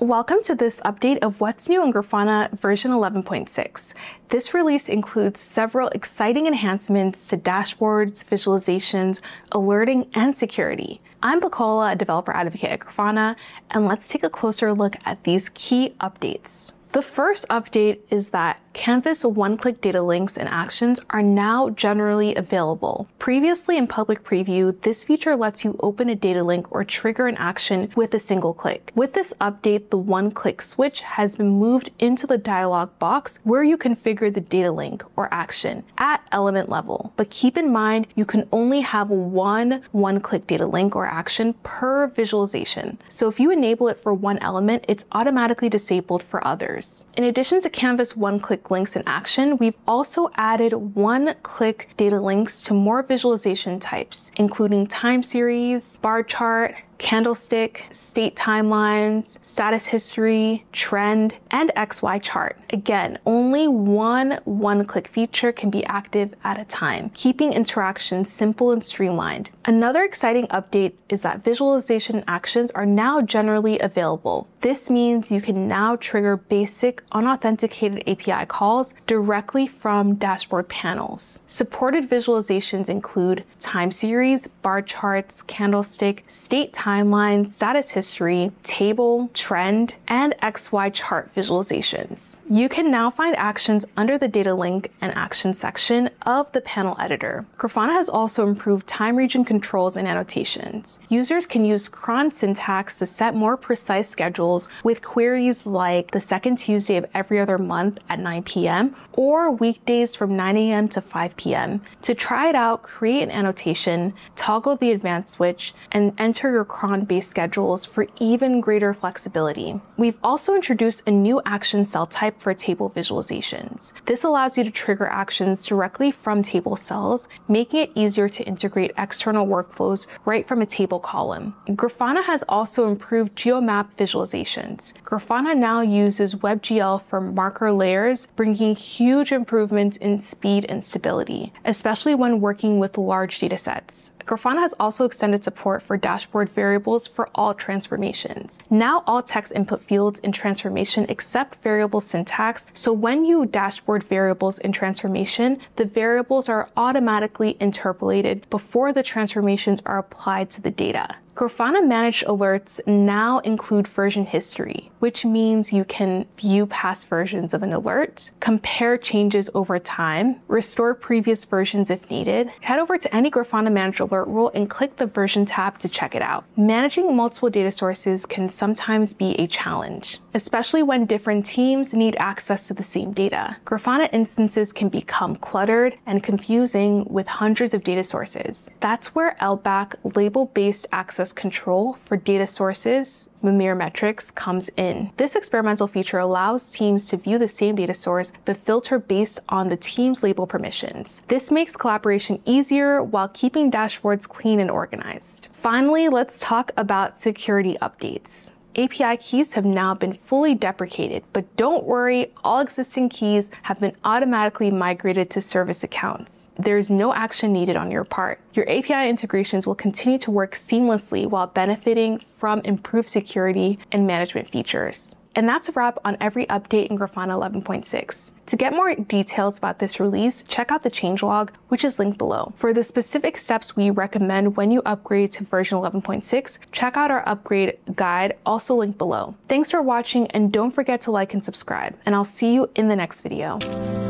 Welcome to this update of what's new in Grafana version 11.6. This release includes several exciting enhancements to dashboards, visualizations, alerting, and security. I'm Bacola, a developer advocate at Grafana, and let's take a closer look at these key updates. The first update is that Canvas one-click data links and actions are now generally available. Previously in public preview, this feature lets you open a data link or trigger an action with a single click. With this update, the one-click switch has been moved into the dialog box where you configure the data link or action at element level. But keep in mind, you can only have one one-click data link or action per visualization. So if you enable it for one element, it's automatically disabled for others. In addition to Canvas one-click click links in action, we've also added one-click data links to more visualization types, including time series, bar chart, candlestick, state timelines, status history, trend, and XY chart. Again, only one one-click feature can be active at a time, keeping interactions simple and streamlined. Another exciting update is that visualization actions are now generally available. This means you can now trigger basic unauthenticated API calls directly from dashboard panels. Supported visualizations include time series, bar charts, candlestick, state timelines, timeline, status history, table, trend, and XY chart visualizations. You can now find actions under the data link and action section of the panel editor. Grafana has also improved time region controls and annotations. Users can use cron syntax to set more precise schedules with queries like the second Tuesday of every other month at 9 p.m. or weekdays from 9 a.m. to 5 p.m. To try it out, create an annotation, toggle the advanced switch, and enter your cron-based schedules for even greater flexibility. We've also introduced a new action cell type for table visualizations. This allows you to trigger actions directly from table cells, making it easier to integrate external workflows right from a table column. Grafana has also improved GeoMap visualizations. Grafana now uses WebGL for marker layers, bringing huge improvements in speed and stability, especially when working with large datasets. Grafana has also extended support for dashboard variables for all transformations. Now all text input fields in transformation accept variable syntax, so when you dashboard variables in transformation, the variables are automatically interpolated before the transformations are applied to the data. Grafana managed alerts now include version history, which means you can view past versions of an alert, compare changes over time, restore previous versions if needed. Head over to any Grafana Managed Alert rule and click the version tab to check it out. Managing multiple data sources can sometimes be a challenge, especially when different teams need access to the same data. Grafana instances can become cluttered and confusing with hundreds of data sources. That's where LBAC label-based access access control for data sources, Mimir metrics, comes in. This experimental feature allows teams to view the same data source but filter based on the team's label permissions. This makes collaboration easier while keeping dashboards clean and organized. Finally, let's talk about security updates. API keys have now been fully deprecated, but don't worry, all existing keys have been automatically migrated to service accounts. There is no action needed on your part. Your API integrations will continue to work seamlessly while benefiting from improved security and management features. And that's a wrap on every update in Grafana 11.6. To get more details about this release, check out the changelog, which is linked below. For the specific steps we recommend when you upgrade to version 11.6, check out our upgrade guide, also linked below. Thanks for watching and don't forget to like and subscribe, and I'll see you in the next video.